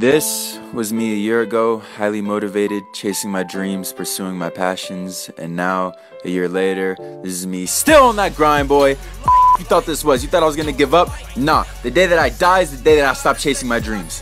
This was me a year ago, highly motivated, chasing my dreams, pursuing my passions, and now, a year later, this is me still on that grind, boy. you thought this was? You thought I was gonna give up? Nah, the day that I die is the day that I stop chasing my dreams.